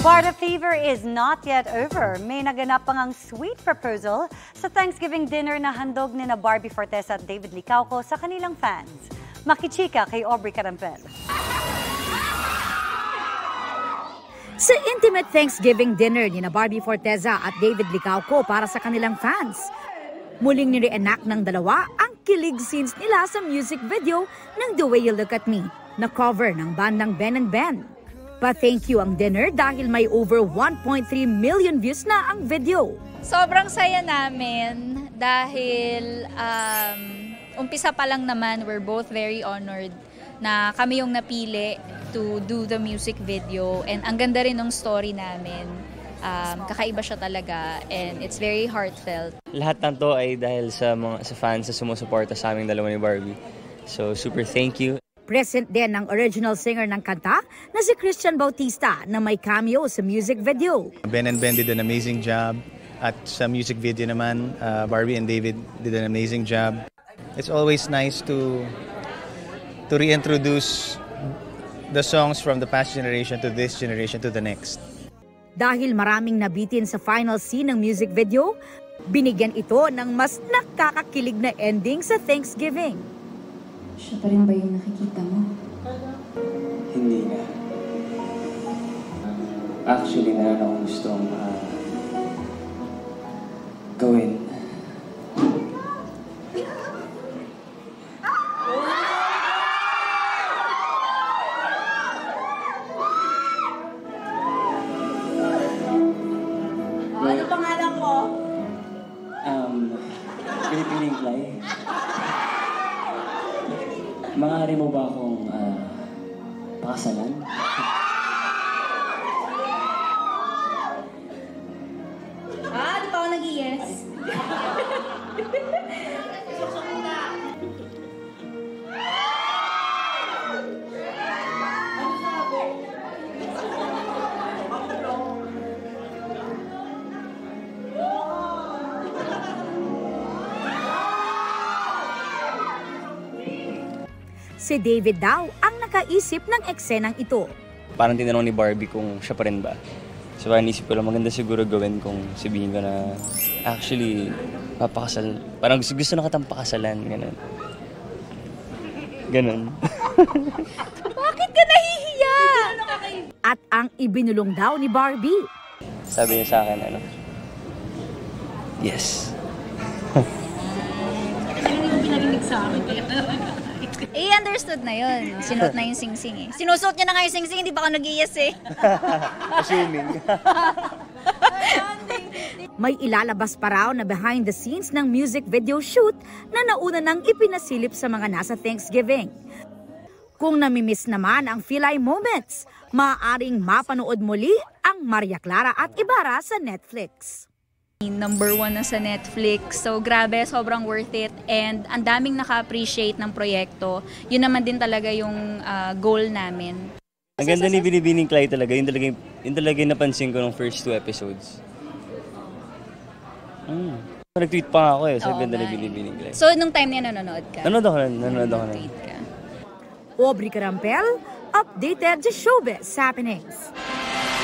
Sparta fever is not yet over. May naganap pang ang sweet proposal sa Thanksgiving dinner na handog ni na Barbie Fortesa at David Licauco sa kanilang fans. Makichika kay Aubrey Carampel. Sa intimate Thanksgiving dinner ni na Barbie Forteza at David Licauco para sa kanilang fans, muling nire-enact ng dalawa ang kilig scenes nila sa music video ng The Way You Look At Me na cover ng bandang Ben and Ben. Pa-thank you ang dinner dahil may over 1.3 million views na ang video. Sobrang saya namin dahil um, umpisa pa lang naman, we're both very honored na kami yung napili to do the music video. And ang ganda rin ng story namin. Um, kakaiba siya talaga and it's very heartfelt. Lahat ng to ay dahil sa mga sa fans na sumusuporta sa aming dalawa ni Barbie. So super thank you. Present din ang original singer ng kanta na si Christian Bautista na may cameo sa music video. Ben and Ben did an amazing job. At sa music video naman, uh, Barbie and David did an amazing job. It's always nice to to reintroduce the songs from the past generation to this generation to the next. Dahil maraming nabitin sa final scene ng music video, binigyan ito ng mas nakakakilig na ending sa Thanksgiving. Siya pa rin ba yung nakikita mo? Hindi na. Actually, meron akong gustong uh, gawin. Ano pangalan mo? Um, Pinipiling Clay. Maaari mo ba akong uh, pakasalan? Si David daw ang nakaisip ng eksenang ito. Parang tinanong ni Barbie kung siya pa rin ba. So parang isip ko lang maganda siguro gawin kung sabihin ko na actually papakasal. Parang gusto, gusto na kitang pakasalan. Ganun. Ganun. Bakit ka nahihiya? At ang ibinulong daw ni Barbie. Sabi niya sa akin, ano, yes. Eh, understood na yun. Sinuot na yung sing-sing eh. Sinusuot niya na nga yung sing-sing, hindi pa ako nag-iis eh. Assuming. May ilalabas pa raw na behind the scenes ng music video shoot na nauna nang ipinasilip sa mga nasa Thanksgiving. Kung namimiss naman ang Filay Moments, maaaring mapanood muli ang Maria Clara at Ibarra sa Netflix. Number one na sa Netflix. So, grabe, sobrang worth it. And ang daming naka-appreciate ng proyekto. Yun naman din talaga yung ah, goal namin. Ang ganda ni Binibining Clay talaga. Yun talaga, yung- yun talaga yung napansin ko ng first two episodes. Mm. Nag-tweet pa ako eh. Sa Oo ganda ni nga eh. Binibining Clay. So, nung time niya nanonood ka? Nanonood ako nun. Nanonood ako nun. Tweet ka. Aubrey Carampel, updated sa showbiz happenings.